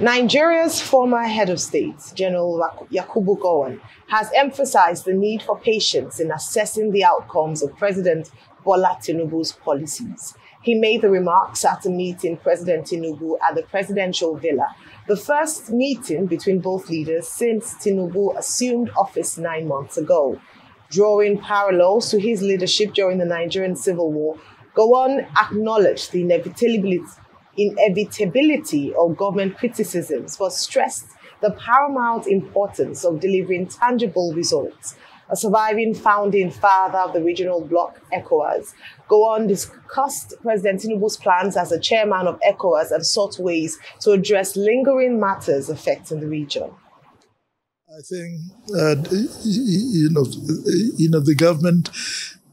Nigeria's former head of state, General Yakubu Gowon, has emphasized the need for patience in assessing the outcomes of President Bola Tinubu's policies. He made the remarks at a meeting President Tinubu at the presidential villa, the first meeting between both leaders since Tinubu assumed office nine months ago. Drawing parallels to his leadership during the Nigerian Civil War, Gowon acknowledged the inevitability inevitability of government criticisms, but stressed the paramount importance of delivering tangible results. A surviving founding father of the regional bloc, ECOWAS, Gowon discussed President Tinubu's plans as a chairman of ECOWAS and sought ways to address lingering matters affecting the region. I think, uh, you know, you know, the government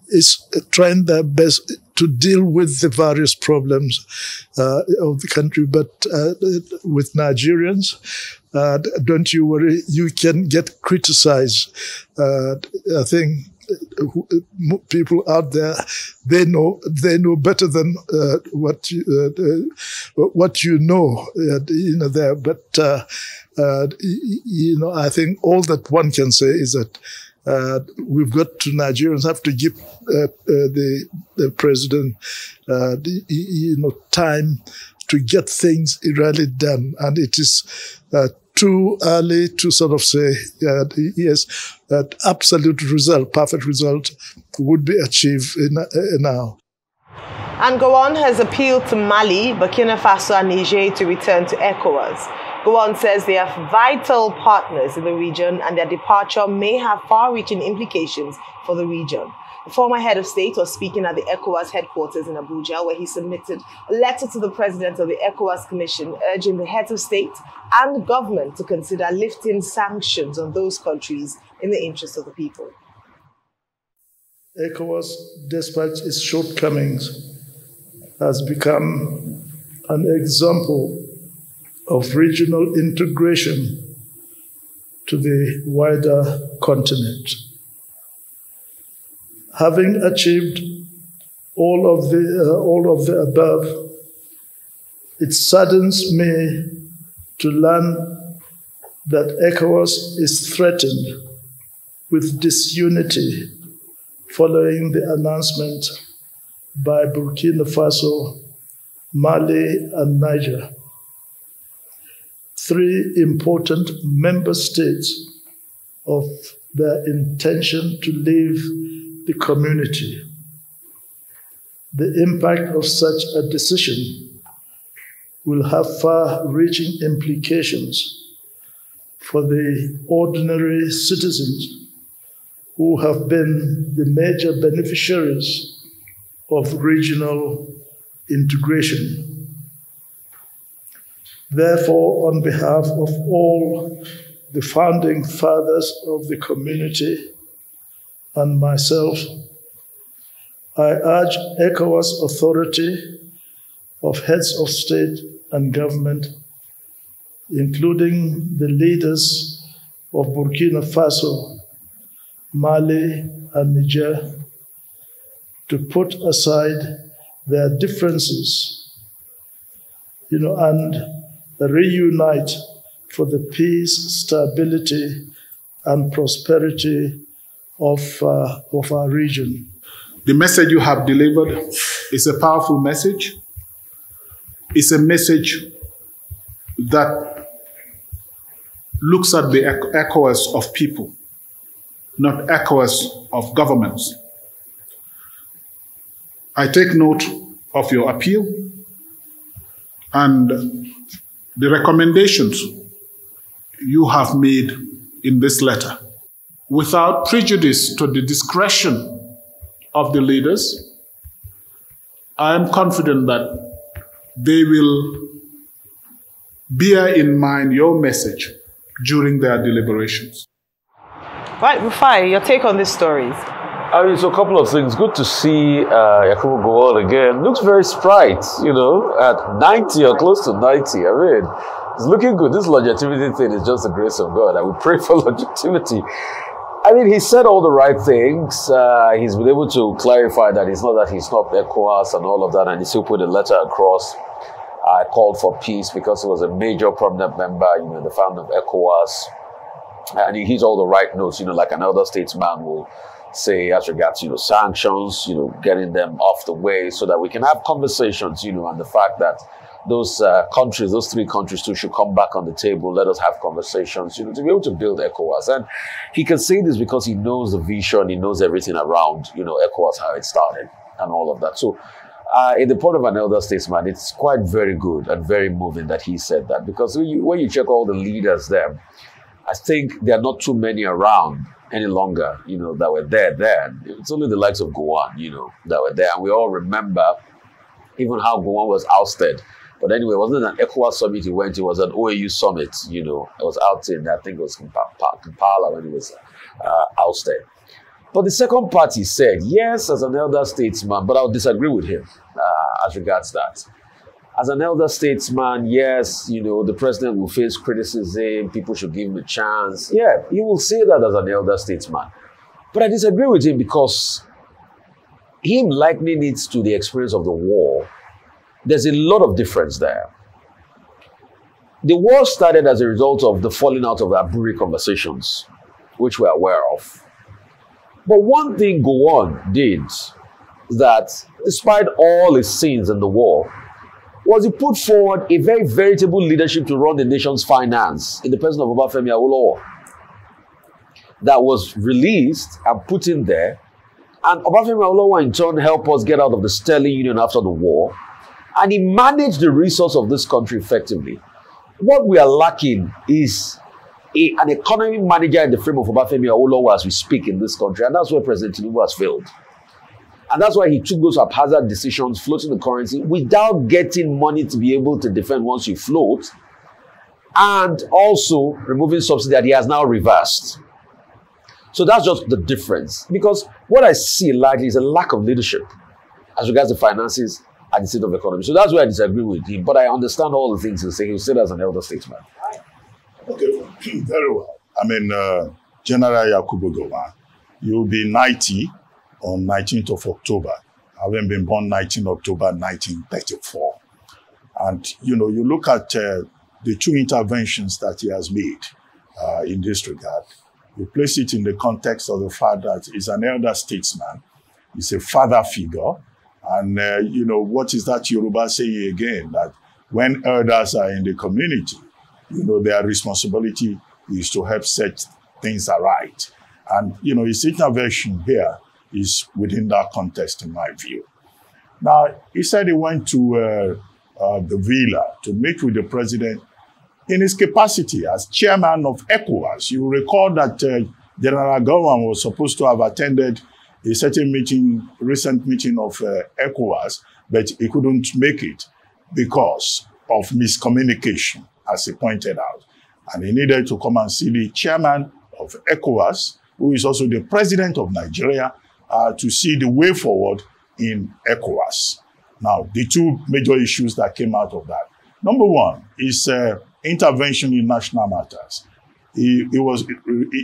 is trying their best to deal with the various problems uh, of the country. But uh, with Nigerians, uh, don't you worry, you can get criticized. Uh, I think uh, people out there they know they know better than uh, what you, uh, what you know you know there but you know I think all that one can say is that uh, we've got to Nigerians have to give uh, uh, the, the president, uh, the, you know, time to get things really done, and it is uh, too early to sort of say uh, yes, that absolute result, perfect result, would be achieved in, now. And Gowon has appealed to Mali, Burkina Faso, and Niger to return to ECOWAS. Gowon says they are vital partners in the region and their departure may have far-reaching implications for the region. The former head of state was speaking at the ECOWAS headquarters in Abuja, where he submitted a letter to the president of the ECOWAS Commission urging the heads of state and government to consider lifting sanctions on those countries in the interest of the people. ECOWAS, despite its shortcomings, has become an example of regional integration to the wider continent. Having achieved all of the, uh, all of the above, it saddens me to learn that ECOWAS is threatened with disunity following the announcement by Burkina Faso, Mali, and Niger three important member states of their intention to leave the community. The impact of such a decision will have far reaching implications for the ordinary citizens who have been the major beneficiaries of regional integration. Therefore, on behalf of all the founding fathers of the community and myself, I urge ECOWAS authority of heads of state and government, including the leaders of Burkina Faso, Mali, and Niger, to put aside their differences, you know, and reunite for the peace, stability, and prosperity of, uh, of our region. The message you have delivered is a powerful message. It's a message that looks at the echoes of people, not echoes of governments. I take note of your appeal and the recommendations you have made in this letter without prejudice to the discretion of the leaders, I am confident that they will bear in mind your message during their deliberations. Right, Rufai, your take on these stories. I mean, so a couple of things. Good to see uh, Yakubu Gowon again. Looks very sprite, you know, at 90 or close to 90. I mean, it's looking good. This longevity thing is just the grace of God. I would pray for longevity. I mean, he said all the right things. Uh, he's been able to clarify that it's not that he's not ECOWAS and all of that, and he still put a letter across. I called for peace because he was a major prominent member, you know, the founder of ECOWAS. And he hits all the right notes, you know, like an elder statesman will say as regards, you know, sanctions, you know, getting them off the way so that we can have conversations, you know, and the fact that those uh, countries, those three countries too, should come back on the table. Let us have conversations, you know, to be able to build ECOWAS. And he can say this because he knows the vision, he knows everything around, you know, ECOWAS, how it started and all of that. So, uh, in the point of an elder statesman, it's quite very good and very moving that he said that because when you, when you check all the leaders there, I think there are not too many around any longer, you know, that were there then. It's only the likes of Gowon, you know, that were there. And we all remember even how Gowon was ousted but anyway, it wasn't an ECOWAS summit he went, it was an OAU summit, you know. It was out in, I think it was Kampala when he was uh, ousted. But the second party said, yes, as an elder statesman, but I'll disagree with him uh, as regards that. As an elder statesman, yes, you know, the president will face criticism, people should give him a chance. Yeah, he will say that as an elder statesman. But I disagree with him because him likening it to the experience of the war there's a lot of difference there. The war started as a result of the falling out of the Aburi conversations, which we're aware of. But one thing Gowon did that, despite all his sins in the war, was he put forward a very veritable leadership to run the nation's finance in the person of Obafemi Awolowo that was released and put in there. And Obafemi Awolowo in turn helped us get out of the Sterling Union after the war and he managed the resource of this country effectively. What we are lacking is a, an economy manager in the frame of Obafemi Awolowo as we speak in this country, and that's where President Tinubu has failed. And that's why he took those haphazard decisions, floating the currency, without getting money to be able to defend once you float, and also removing subsidy that he has now reversed. So that's just the difference. Because what I see largely is a lack of leadership as regards the finances and the state of the economy. So that's why I disagree with him. But I understand all the things he's saying. He said as an elder statesman. Okay, very well. I mean, uh, General Yakubu Gowon, you'll be 90 on 19th of October, having been born 19 October 1934. And, you know, you look at uh, the two interventions that he has made uh, in this regard. You place it in the context of the fact that he's an elder statesman, he's a father figure, and, uh, you know, what is that Yoruba saying again? That when elders are in the community, you know, their responsibility is to help set things aright. And, you know, his intervention here is within that context, in my view. Now, he said he went to uh, uh, the villa to meet with the president in his capacity as chairman of ECOWAS. You recall that uh, General Gowon was supposed to have attended a certain meeting, recent meeting of uh, ECOWAS, but he couldn't make it because of miscommunication, as he pointed out. And he needed to come and see the chairman of ECOWAS, who is also the president of Nigeria, uh, to see the way forward in ECOWAS. Now, the two major issues that came out of that. Number one is uh, intervention in national matters. He, was,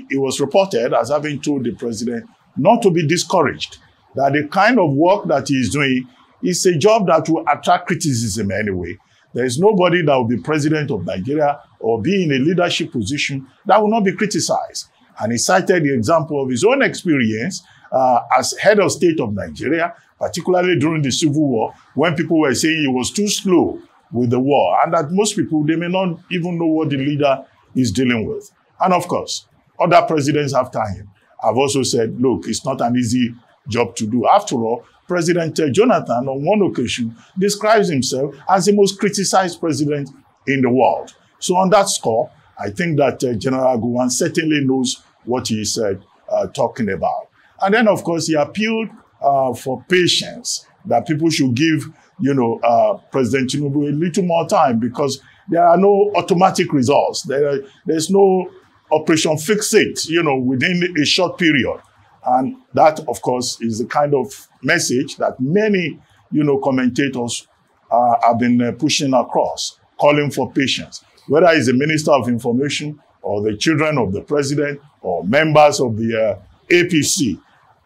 he was reported as having told the president not to be discouraged, that the kind of work that he is doing is a job that will attract criticism anyway. There is nobody that will be president of Nigeria or be in a leadership position that will not be criticized. And he cited the example of his own experience uh, as head of state of Nigeria, particularly during the Civil War, when people were saying he was too slow with the war, and that most people, they may not even know what the leader is dealing with. And of course, other presidents after him I've also said, look, it's not an easy job to do. After all, President Jonathan, on one occasion, describes himself as the most criticized president in the world. So on that score, I think that uh, General Gowon certainly knows what he uh, uh, talking about. And then, of course, he appealed uh, for patience, that people should give, you know, uh, President Tinubu a little more time because there are no automatic results. There there's no Operation Fix It, you know, within a short period. And that, of course, is the kind of message that many, you know, commentators uh, have been uh, pushing across, calling for patience. Whether it's the Minister of Information or the children of the president or members of the uh, APC.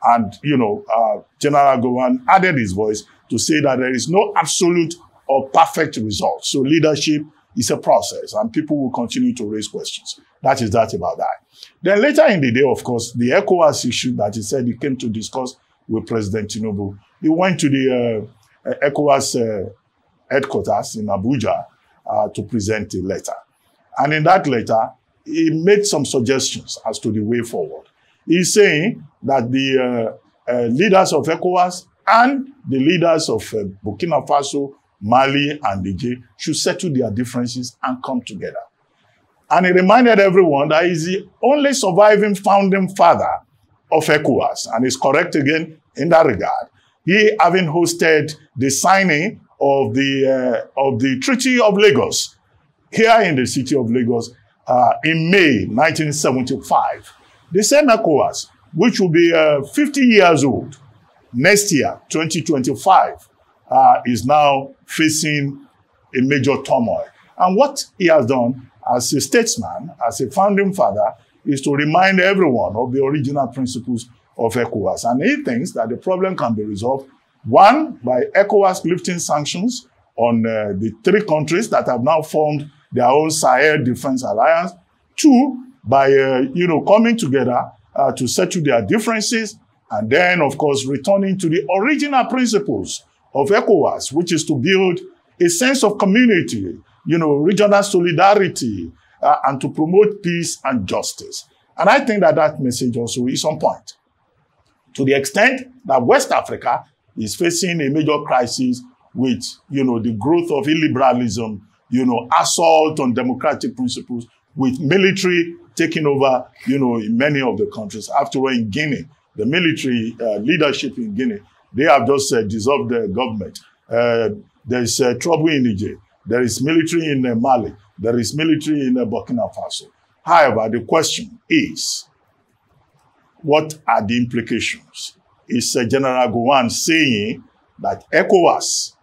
And, you know, uh, General Gowon added his voice to say that there is no absolute or perfect result. So leadership is a process and people will continue to raise questions. That is that about that. Then later in the day, of course, the ECOWAS issue that he said he came to discuss with President Tinubu. He went to the uh, ECOWAS uh, headquarters in Abuja uh, to present a letter. And in that letter, he made some suggestions as to the way forward. He's saying that the uh, uh, leaders of ECOWAS and the leaders of uh, Burkina Faso, Mali, and Niger should settle their differences and come together. And he reminded everyone that he's the only surviving founding father of ECOWAS, and is correct again in that regard. He having hosted the signing of the uh, of the Treaty of Lagos here in the city of Lagos uh, in May 1975. The same ECOWAS, which will be uh, 50 years old next year, 2025, uh, is now facing a major turmoil. And what he has done as a statesman, as a founding father, is to remind everyone of the original principles of ECOWAS. And he thinks that the problem can be resolved, one, by ECOWAS lifting sanctions on uh, the three countries that have now formed their own Sahel Defense Alliance. Two, by, uh, you know, coming together uh, to settle their differences. And then, of course, returning to the original principles of ECOWAS, which is to build a sense of community, you know, regional solidarity, uh, and to promote peace and justice. And I think that that message also is on point. To the extent that West Africa is facing a major crisis with, you know, the growth of illiberalism, you know, assault on democratic principles, with military taking over, you know, in many of the countries. After all, in Guinea, the military uh, leadership in Guinea, they have just uh, dissolved the government. Uh, there is uh, trouble in Niger. There is military in uh, Mali. There is military in uh, Burkina Faso. However, the question is, what are the implications? Is General Gowon saying that ECOWAS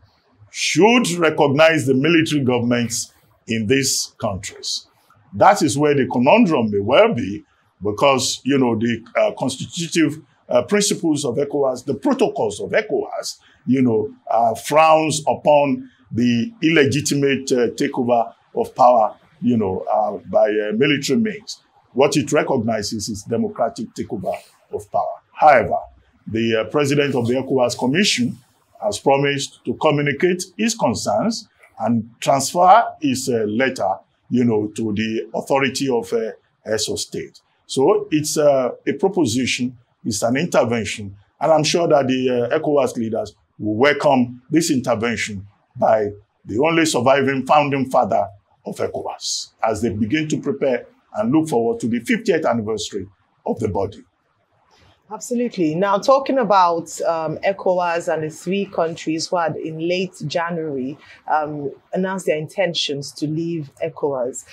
should recognize the military governments in these countries? That is where the conundrum may well be, because, you know, the uh, constitutive uh, principles of ECOWAS, the protocols of ECOWAS, you know, uh, frowns upon the illegitimate uh, takeover of power, you know, uh, by uh, military means. What it recognizes is democratic takeover of power. However, the president of the ECOWAS Commission has promised to communicate his concerns and transfer his letter, you know, to the authority of uh, ESO state. So it's uh, a proposition, it's an intervention, and I'm sure that the uh, ECOWAS leaders will welcome this intervention by the only surviving founding father of ECOWAS as they begin to prepare and look forward to the 50th anniversary of the body. Absolutely. Now, talking about um, ECOWAS and the three countries who had in late January um, announced their intentions to leave ECOWAS,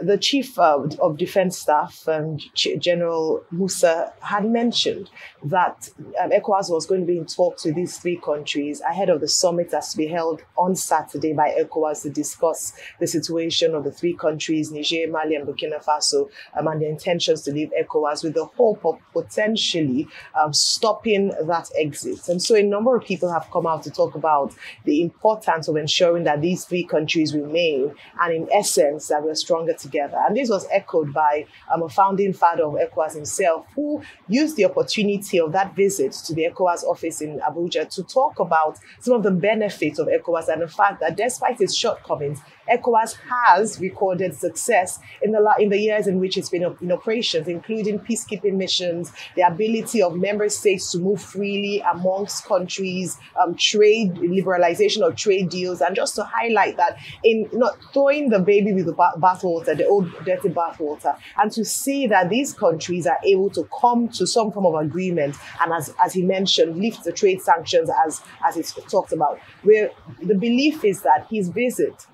the chief uh, of defense staff, um, General Musa, had mentioned that um, ECOWAS was going to be in talks with these three countries ahead of the summit that's to be held on Saturday by ECOWAS to discuss the situation of the three countries, Niger, Mali, and Burkina Faso, um, and their intentions to leave ECOWAS with the hope of potentially um, stopping that exit. And so a number of people have come out to talk about the importance of ensuring that these three countries remain, and in essence, that we're stronger together. And this was echoed by um, a founding father of ECOWAS himself, who used the opportunity of that visit to the ECOWAS office in Abuja to talk about some of the benefits of ECOWAS and the fact that despite its shortcomings, ECOWAS has recorded success in the, in the years in which it's been in operations, including peacekeeping missions, the ability of member states to move freely amongst countries, um, trade, liberalization of trade deals, and just to highlight that in not throwing the baby with the bathwater, the old dirty bathwater, and to see that these countries are able to come to some form of agreement, and as, as he mentioned, lift the trade sanctions as, as he talked about, where the belief is that his visit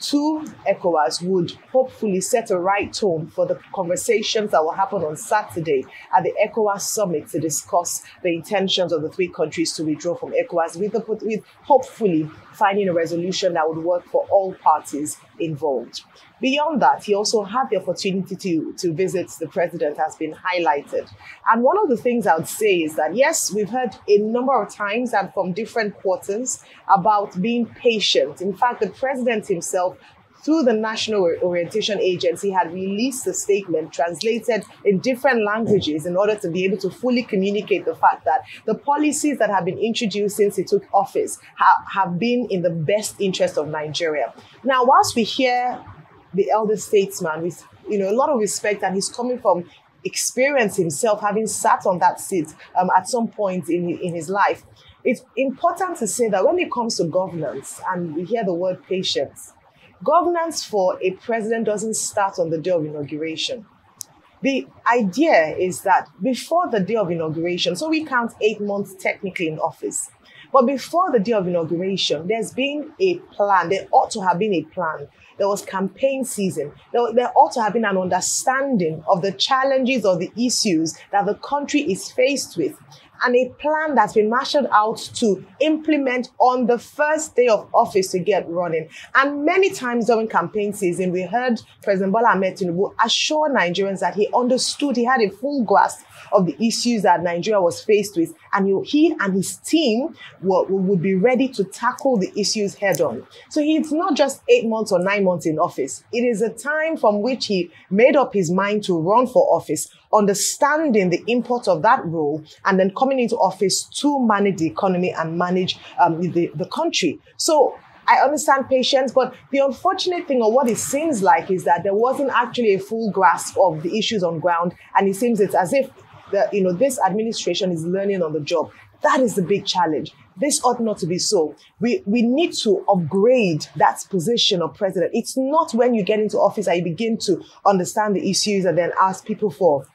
to ECOWAS would hopefully set a right tone for the conversations that will happen on Saturday at the ECOWAS summit to discuss the intentions of the three countries to withdraw from ECOWAS, with, the, with hopefully finding a resolution that would work for all parties involved. Beyond that, he also had the opportunity to, to visit the president, has been highlighted. And one of the things I would say is that, yes, we've heard a number of times and from different quarters about being patient. In fact, the president himself through the National Orientation Agency had released a statement translated in different languages in order to be able to fully communicate the fact that the policies that have been introduced since he took office ha- have been in the best interest of Nigeria. Now, whilst we hear the elder statesman with you know a lot of respect and he's coming from experience himself having sat on that seat um, at some point in, in his life. It's important to say that when it comes to governance and we hear the word patience governance for a president doesn't start on the day of inauguration. The idea is that before the day of inauguration so we count eight months technically in office but before the day of inauguration, there's been a plan. There ought to have been a plan. There was campaign season. There, there ought to have been an understanding of the challenges or the issues that the country is faced with and a plan that's been marshaled out to implement on the first day of office to get running. And many times during campaign season, we heard President Bola Ahmed Tinubu assure Nigerians that he understood, he had a full grasp of the issues that Nigeria was faced with, and he, and his team were, would be ready to tackle the issues head on. So it's not just eight months or nine months in office. It is a time from which he made up his mind to run for office, understanding the import of that role, and then coming into office to manage the economy and manage um, the, the country. So I understand patience, but the unfortunate thing, or what it seems like, is that there wasn't actually a full grasp of the issues on ground, and it seems it's as if that you know this administration is learning on the job. That is the big challenge. This ought not to be so. We we need to upgrade that position of president. It's not when you get into office that you begin to understand the issues and then ask people for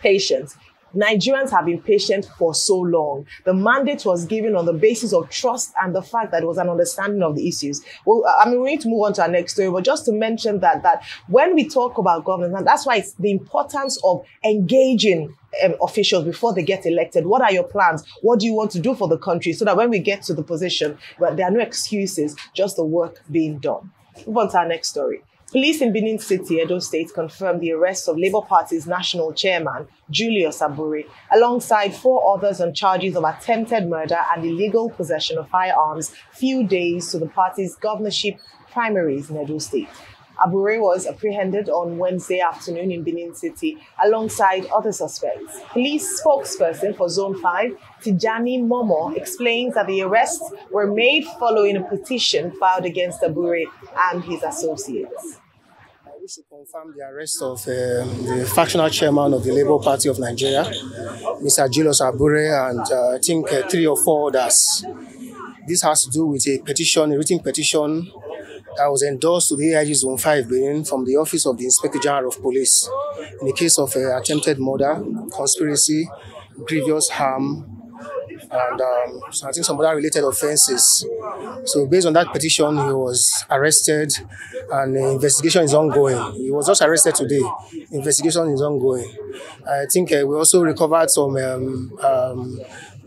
patience. Nigerians have been patient for so long. The mandate was given on the basis of trust and the fact that it was an understanding of the issues. Well, I mean, we need to move on to our next story, but just to mention that that when we talk about governance, and that's why it's the importance of engaging um, officials before they get elected. What are your plans? What do you want to do for the country? So that when we get to the position, well, there are no excuses, just the work being done. Move on to our next story. Police in Benin City, Edo State, confirmed the arrest of Labour Party's national chairman, Julius Abure, alongside four others on charges of attempted murder and illegal possession of firearms few days to the party's governorship primaries in Edo State. Abure was apprehended on Wednesday afternoon in Benin City alongside other suspects. Police spokesperson for Zone 5, Tijani Momo, explains that the arrests were made following a petition filed against Abure and his associates. Wish to confirm the arrest of uh, the factional chairman of the Labour Party of Nigeria, Mr. Julius Abure, and uh, I think uh, three or four others. This has to do with a petition, a written petition that was endorsed to the AIG Zone 5 Benin from the Office of the Inspector General of Police in the case of uh, attempted murder, conspiracy, grievous harm, and um, so I think some other related offences. So based on that petition, he was arrested and the investigation is ongoing. He was just arrested today. Investigation is ongoing. I think uh, we also recovered some um, um,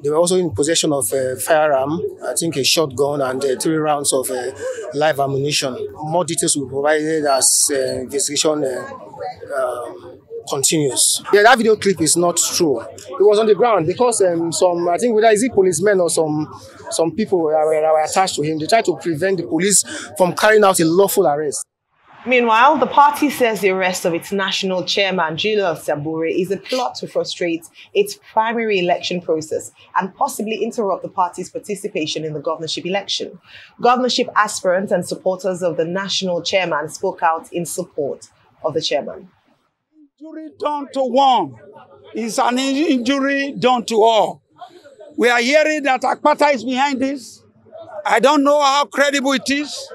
they were also in possession of a firearm, I think a shotgun and uh, three rounds of uh, live ammunition. More details will be provided as uh, investigation uh, um, continues. Yeah, that video clip is not true. It was on the ground because um, some, I think whether is it policemen or some some people were, were attached to him. They tried to prevent the police from carrying out a lawful arrest. Meanwhile, the party says the arrest of its national chairman, Julius Abure, is a plot to frustrate its primary election process and possibly interrupt the party's participation in the governorship election. Governorship aspirants and supporters of the national chairman spoke out in support of the chairman. Injury done to one is an injury done to all. We are hearing that Akpata is behind this. I don't know how credible it is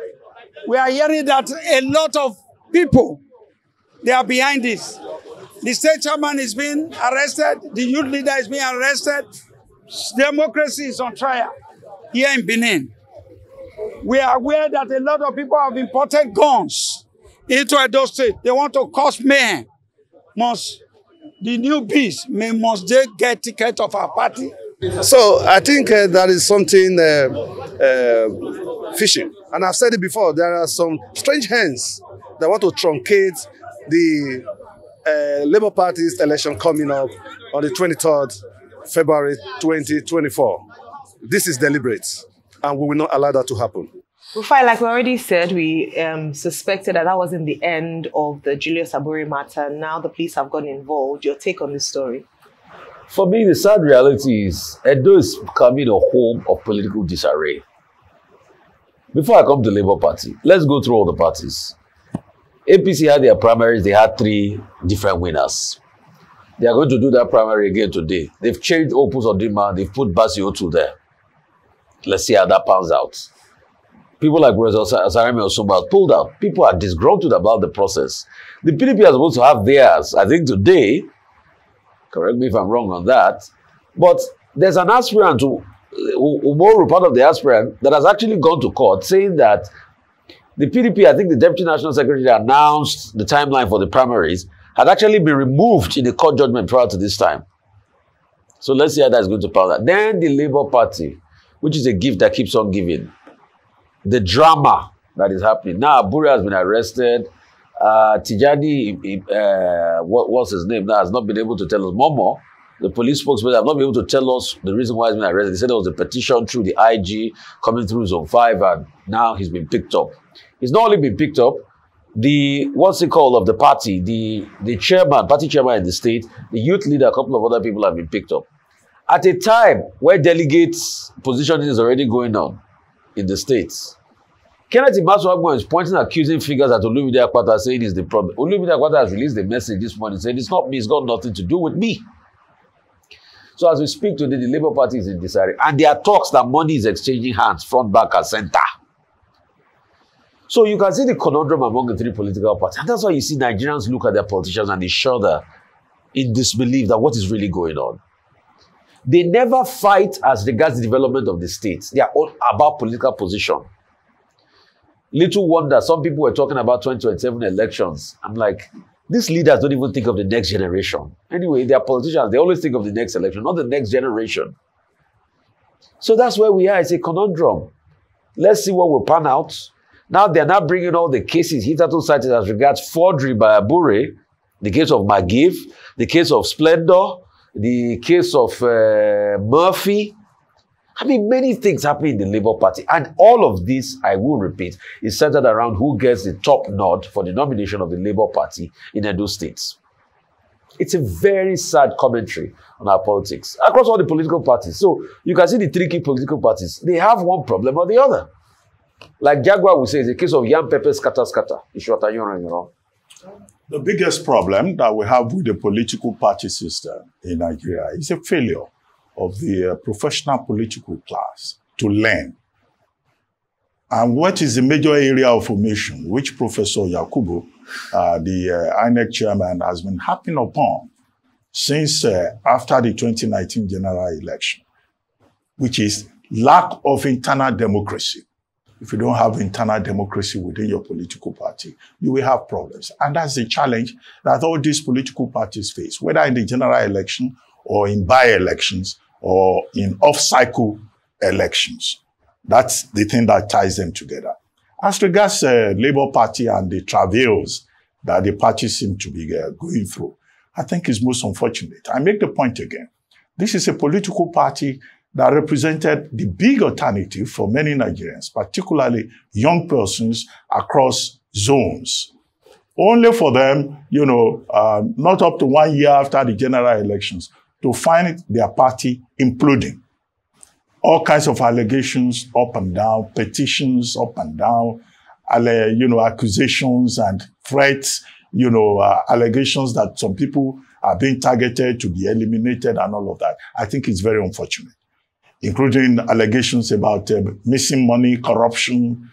we are hearing that a lot of people, they are behind this. The state chairman is being arrested. The youth leader is being arrested. Democracy is on trial here in Benin. We are aware that a lot of people have imported guns into Edo State. They want to cause mayhem. Must the new beast may must they get ticket of our party? So I think uh, that is something uh, uh, fishy. And I've said it before, there are some strange hands that want to truncate the uh, Labour Party's election coming up on the 23rd February 2024. This is deliberate, and we will not allow that to happen. Rufai, like we already said, we um, suspected that that wasn't the end of the Julius Abure matter. Now the police have gotten involved. Your take on this story? For me, the sad reality is Edo is becoming a home of political disarray. Before I come to the Labour Party, let's go through all the parties. APC had their primaries, they had three different winners. They are going to do that primary again today. They've changed Hope Uzodimma, they've put Bassey Otu there. Let's see how that pans out. People like Professor Oserheimen Osunbor pulled out. People are disgruntled about the process. The PDP are supposed to have theirs, I think today, correct me if I'm wrong on that, but there's an aspirant who, Umoru, part of the aspirant, that has actually gone to court saying that the PDP, I think the Deputy National Secretary announced the timeline for the primaries, had actually been removed in the court judgment prior to this time. So let's see how that's going to pan out. Then the Labour Party, which is a gift that keeps on giving. The drama that is happening. Now, Abure has been arrested. Uh, Tijani, uh, what, what's his name now, has not been able to tell us. Momo, the police spokesman, have not been able to tell us the reason why he's been arrested. They said there was a petition through the IG coming through Zone 5, and now he's been picked up. He's not only been picked up, the what's it called of the party, the the chairman, party chairman in the state, the youth leader, a couple of other people have been picked up. At a time where delegates positioning is already going on in the states. Kenneth Imasu is pointing accusing figures at Olumide Akpata saying is the problem. Olumide Akpata has released a message this morning saying it's not me, it's got nothing to do with me. So as we speak today, the Labour Party is in disarray. And there are talks that money is exchanging hands, front, back, and center. So you can see the conundrum among the three political parties. And that's why you see Nigerians look at their politicians and they shudder in disbelief that what is really going on. They never fight as regards the development of the state. They are all about political position. Little wonder, some people were talking about 2027 elections. I'm like, these leaders don't even think of the next generation. Anyway, they are politicians. They always think of the next election, not the next generation. So that's where we are. It's a conundrum. Let's see what will pan out. Now they're not bringing all the cases hitherto cited as regards forgery by Abure, the case of Magiv, the case of Splendor, the case of uh, Murphy. I mean, many things happen in the Labour Party. And all of this, I will repeat, is centered around who gets the top nod for the nomination of the Labour Party in Edo States. It's a very sad commentary on our politics across all the political parties. So you can see the three key political parties. They have one problem or the other. Like Jaguar will say, it's a case of yam pepper scatter scatter. You know. The biggest problem that we have with the political party system in Nigeria is a failure of the uh, professional political class to learn. And what is the major area of formation which Professor Yakubu, uh, the uh, INEC chairman, has been harping upon since uh, after the 2019 general election, which is lack of internal democracy if you don't have internal democracy within your political party, you will have problems. And that's the challenge that all these political parties face, whether in the general election or in by-elections or in off-cycle elections. That's the thing that ties them together. As regards uh, Labour Party and the travails that the party seem to be uh, going through, I think is most unfortunate. I make the point again. This is a political party that represented the big alternative for many Nigerians, particularly young persons across zones. Only for them, you know, uh, not up to one year after the general elections, to find their party imploding. All kinds of allegations up and down, petitions up and down, you know, accusations and threats, you know, uh, allegations that some people are being targeted to be eliminated and all of that. I think it's very unfortunate including allegations about uh, missing money, corruption,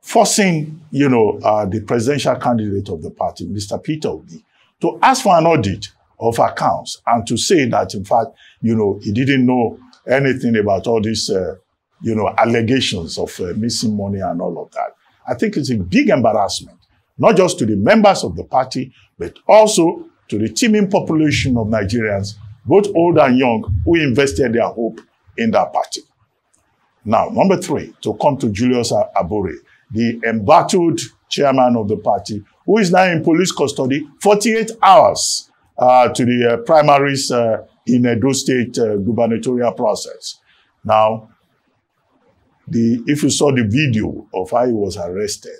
forcing, you know, uh, the presidential candidate of the party, Mr. Peter Obi, to ask for an audit of accounts and to say that, in fact, you know, he didn't know anything about all these, uh, you know, allegations of uh, missing money and all of that. I think it's a big embarrassment, not just to the members of the party, but also to the teeming population of Nigerians both old and young, who invested their hope in that party. Now, number three, to come to Julius Abure, the embattled chairman of the party, who is now in police custody 48 hours uh, to the uh, primaries uh, in Edo State uh, gubernatorial process. Now, the, if you saw the video of how he was arrested,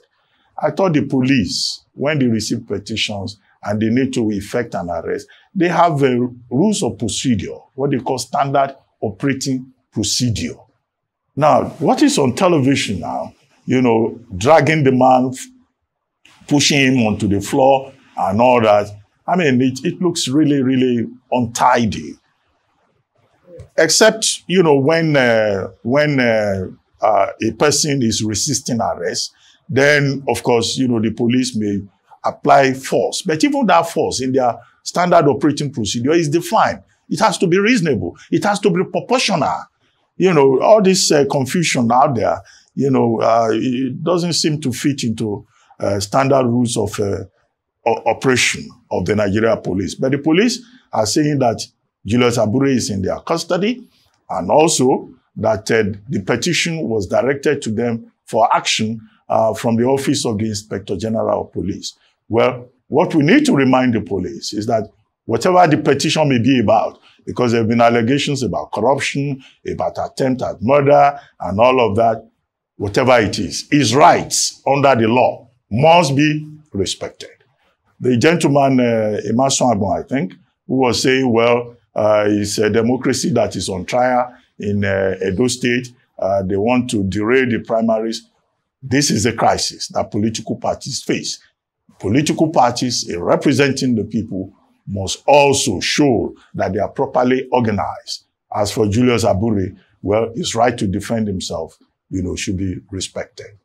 I thought the police, when they receive petitions and they need to effect an arrest, they have uh, rules of procedure, what they call standard operating procedure. Now, what is on television now, you know, dragging the man, pushing him onto the floor and all that, I mean, it, it looks really, really untidy. Except, you know, when, uh, when uh, uh, a person is resisting arrest, then, of course, you know, the police may apply force. But even that force in their standard operating procedure is defined. It has to be reasonable. It has to be proportional. You know, all this uh, confusion out there, you know, uh, it doesn't seem to fit into uh, standard rules of uh, operation of the Nigeria police. But the police are saying that Julius Abure is in their custody and also that uh, the petition was directed to them for action uh, from the office of the Inspector General of Police. Well, what we need to remind the police is that whatever the petition may be about, because there have been allegations about corruption, about attempt at murder, and all of that, whatever it is, his rights under the law must be respected. The gentleman, uh, Emerson I think, who was saying, well, uh, it's a democracy that is on trial in uh, Edo State. Uh, they want to derail the primaries. This is a crisis that political parties face. Political parties are representing the people must also show that they are properly organized. As for Julius Abure, well, his right to defend himself, you know, should be respected.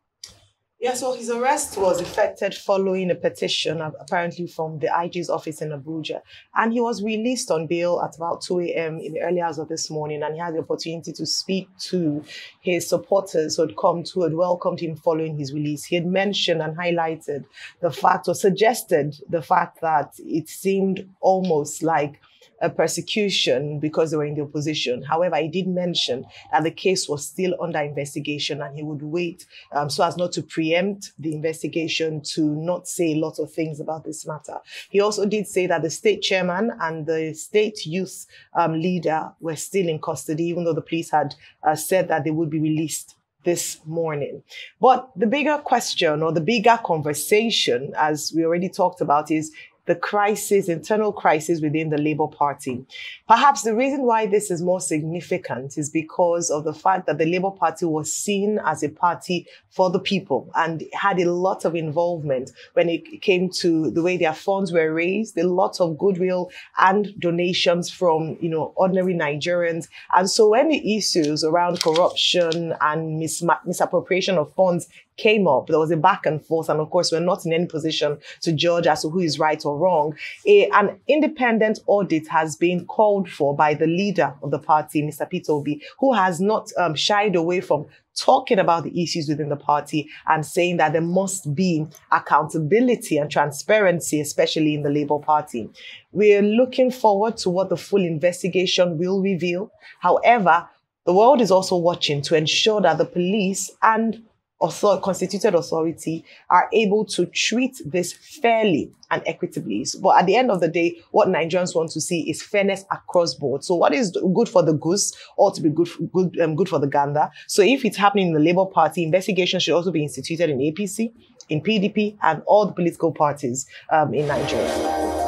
Yeah, so his arrest was effected following a petition, uh, apparently from the IG's office in Abuja. And he was released on bail at about 2 a.m. in the early hours of this morning. And he had the opportunity to speak to his supporters who had come to, had welcomed him following his release. He had mentioned and highlighted the fact or suggested the fact that it seemed almost like a persecution because they were in the opposition. However, he did mention that the case was still under investigation and he would wait um, so as not to preempt the investigation to not say a lot of things about this matter. He also did say that the state chairman and the state youth um, leader were still in custody, even though the police had uh, said that they would be released this morning. But the bigger question or the bigger conversation, as we already talked about, is the crisis, internal crisis within the Labour Party. Perhaps the reason why this is more significant is because of the fact that the Labour Party was seen as a party for the people and had a lot of involvement when it came to the way their funds were raised, a lot of goodwill and donations from, you know, ordinary Nigerians. And so when the issues around corruption and mis misappropriation of funds came up. There was a back and forth. And of course, we're not in any position to judge as to who is right or wrong. A, an independent audit has been called for by the leader of the party, Mr. Peter Obi, who has not um, shied away from talking about the issues within the party and saying that there must be accountability and transparency, especially in the Labour Party. We're looking forward to what the full investigation will reveal. However, the world is also watching to ensure that the police and author- constituted authority are able to treat this fairly and equitably. But at the end of the day, what Nigerians want to see is fairness across board. So what is good for the goose ought to be good, for, good, um, good for the gander. So if it's happening in the Labour Party, investigation should also be instituted in APC, in PDP, and all the political parties um, in Nigeria.